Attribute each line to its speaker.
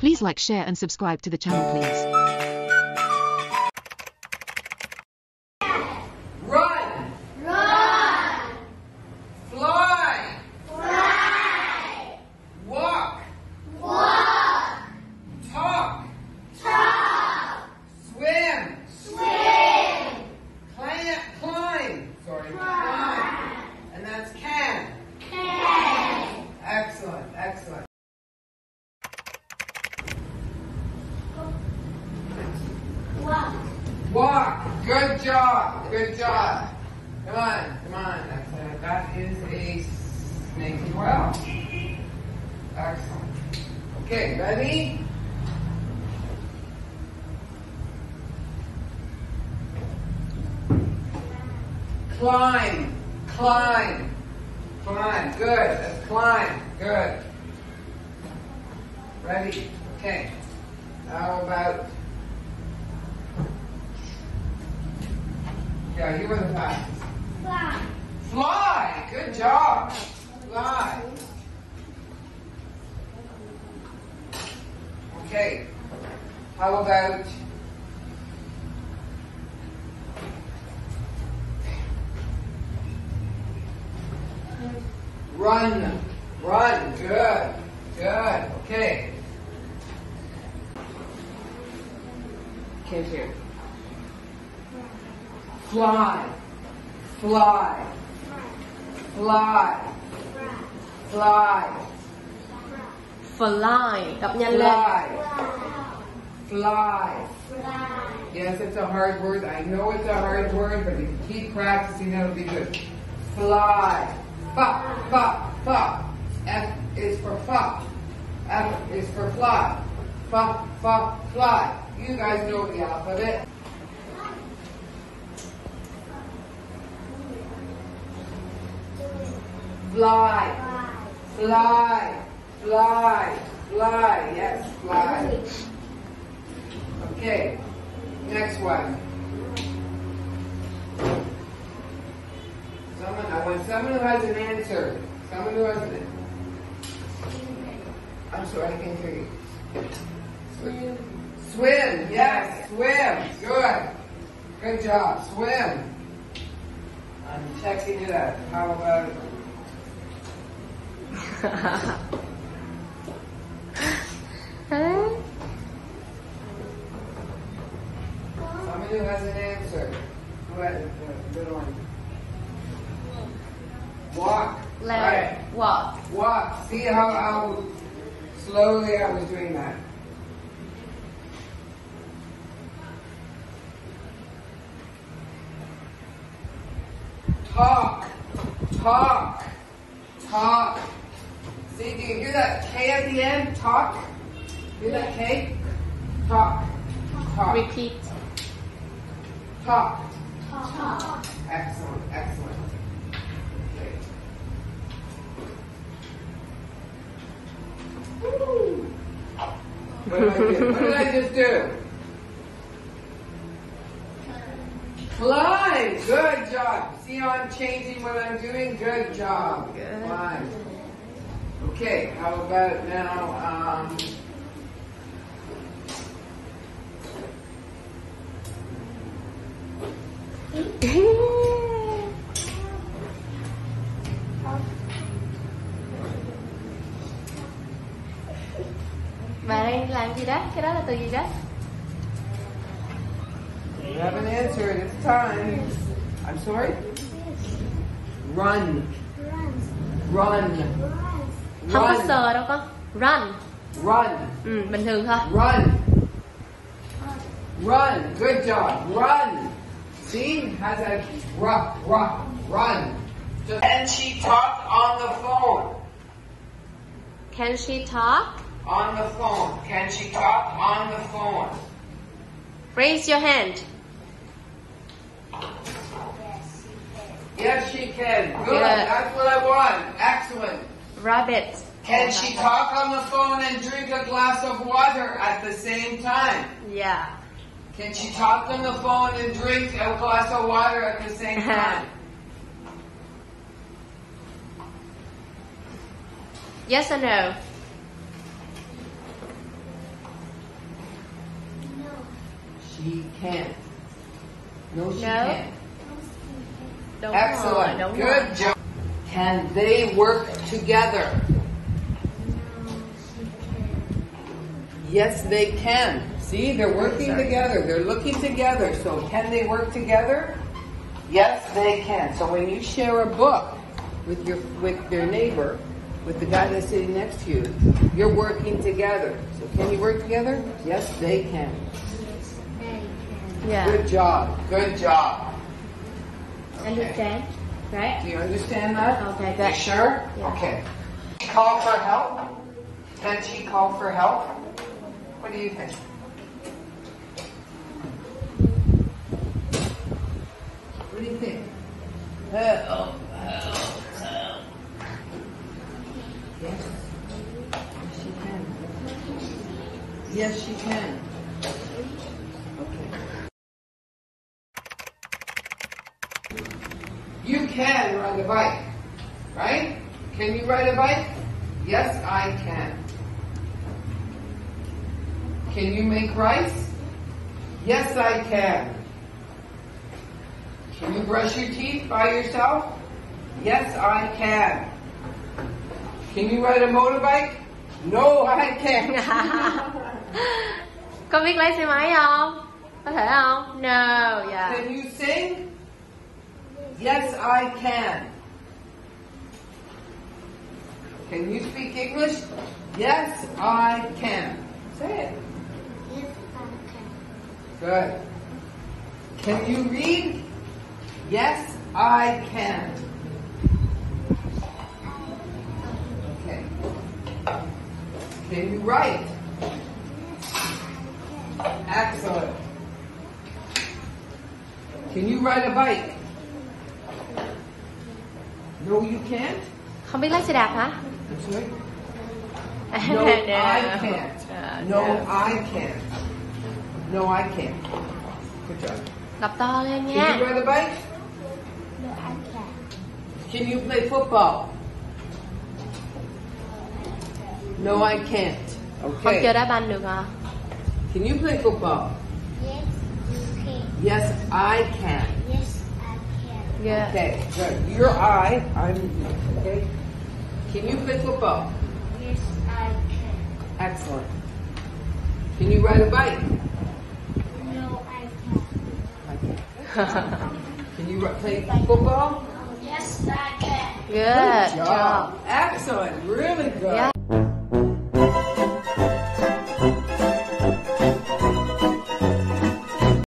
Speaker 1: Please like, share and subscribe to the channel please.
Speaker 2: Run.
Speaker 3: Run!
Speaker 2: Fly.
Speaker 3: Fly!
Speaker 2: Walk.
Speaker 3: Walk!
Speaker 2: Talk.
Speaker 3: Talk!
Speaker 2: Swim.
Speaker 3: Swim!
Speaker 2: Climb. Climb. Sorry. Climb. And that's can.
Speaker 3: Can!
Speaker 2: Excellent. Excellent.
Speaker 3: Walk!
Speaker 2: Walk. Good job. Good job. Come on. Come on. That is a snake well. Excellent. Okay. Ready? Climb. Climb. Climb. Good. Let's climb. Good. Ready? Okay. How about Yeah, you were the fastest.
Speaker 3: Fly!
Speaker 2: Fly! Good job. Fly. Okay. How about run? Run. Good. Good. Okay. Can't hear. Fly. Fly. Fly. Fly.
Speaker 4: Fly đọc nhanh lên
Speaker 2: Fly. Fly.
Speaker 3: Fly!
Speaker 2: Yes, it's a hard word. I know it's a hard word, but if you keep practicing, it'll be good. Fly. Fa, fa, fa. F is for fa. F is for fly. Fa, fa, fly. You guys know the alphabet. Fly. Fly. Fly. Fly. Yes, fly. Okay. Next one. Someone, I want someone who has an answer. Someone who has an. I'm sorry, I can't hear you. Swim. Swim. Yes, swim. Good. Good job. Swim. I'm checking it out. How about huh? Somebody who has an answer. What? Good one. Walk. Let.
Speaker 4: Walk.
Speaker 2: Walk. See how I was slowly I was doing that. Talk. Talk. Talk. See, do you hear that K at the end? Talk. Hear that K? Talk. Talk.
Speaker 4: repeat
Speaker 2: Talk.
Speaker 3: Talk!
Speaker 2: Excellent. Excellent. Okay. Woo. What did I do? What did I just do? Climb. Good job. See how I'm changing what I'm doing? Good job.
Speaker 4: Good.
Speaker 2: Climb. Okay. How about now? Um,
Speaker 4: Bà đang làm gì đó? Cái đó là từ gì đó?
Speaker 2: you haven't answered. It's time. I'm sorry. Run.
Speaker 3: Run!
Speaker 2: Run.
Speaker 4: Không có
Speaker 2: Run.
Speaker 4: sờ đâu có Run
Speaker 2: Run.
Speaker 4: Ừ, bình thường thôi
Speaker 2: Run. Run. Good job. Run. See? Has a rock, rock, run. Just, and she talked on the phone.
Speaker 4: Can she talk?
Speaker 2: On the phone. Can she talk on the phone?
Speaker 4: Raise your hand
Speaker 2: Yes, she can. Good.
Speaker 4: Good.
Speaker 2: That's what I want. Excellent.
Speaker 4: Rabbit
Speaker 2: Can she talk on the phone and drink a glass of water at the same time?
Speaker 4: Yeah
Speaker 2: Can she talk on the phone and drink a glass of water at the same time?
Speaker 4: Yes or no? No.
Speaker 2: She can't. No, she
Speaker 4: No.
Speaker 2: can't.
Speaker 4: Rồi,
Speaker 2: Excellent. Good job. Can they work together? Yes, they can. See, they're working together. They're looking together. So, can they work together? Yes, they can. So, when you share a book with your with your neighbor, with the guy that's sitting next to you, you're working together. So, can you work together? Yes, they can.
Speaker 4: Yeah.
Speaker 2: Good job. Good job.
Speaker 4: Understand? Right?
Speaker 2: Do you understand that?
Speaker 4: Okay,
Speaker 2: You
Speaker 4: good.
Speaker 2: sure?
Speaker 4: Yeah.
Speaker 2: Okay. Call for help? Can she call for help? What do you think? What do you think? Help, help, help. Yes. Yes, she can. Yes, she can. Okay. You can ride a bike, right? Can you ride a bike? Yes, I can. Can you make rice? Yes, I can. Can you brush your teeth by yourself? Yes, I can. Can you ride a motorbike? No, I can't.
Speaker 4: Con biết lái xe máy không? Có thể không? No, yeah.
Speaker 2: Can you sing? Yes, I can. Can you speak English? Yes, I can. Say it. Good. Can you read? Yes, I can. Okay. Can you write? Excellent. Can you ride a bike? No, you can't.
Speaker 4: Không biết lái xe đạp hả?
Speaker 2: That's right. No, I can't.
Speaker 4: Uh,
Speaker 2: No, I can't. No, I can't. Good job.
Speaker 4: Đọc to lên nha.
Speaker 2: Can you
Speaker 4: nha.
Speaker 2: ride a bike?
Speaker 3: No, I can't.
Speaker 2: Can you play football? No, I can't. Okay.
Speaker 4: Không chơi đá banh được hả?
Speaker 2: Can you play football?
Speaker 3: Yes, you can.
Speaker 2: Yes, I can.
Speaker 3: Yes, I can.
Speaker 4: Ghê.
Speaker 2: Okay, good. You're I. I'm. Okay. Can you play football?
Speaker 3: Yes, I can.
Speaker 2: Excellent. Can you ride a bike?
Speaker 3: No, I can.
Speaker 2: Can you ri- play football?
Speaker 3: Yes, I can.
Speaker 4: Good
Speaker 2: Good
Speaker 4: job.
Speaker 2: Excellent. Really good.
Speaker 4: Yeah.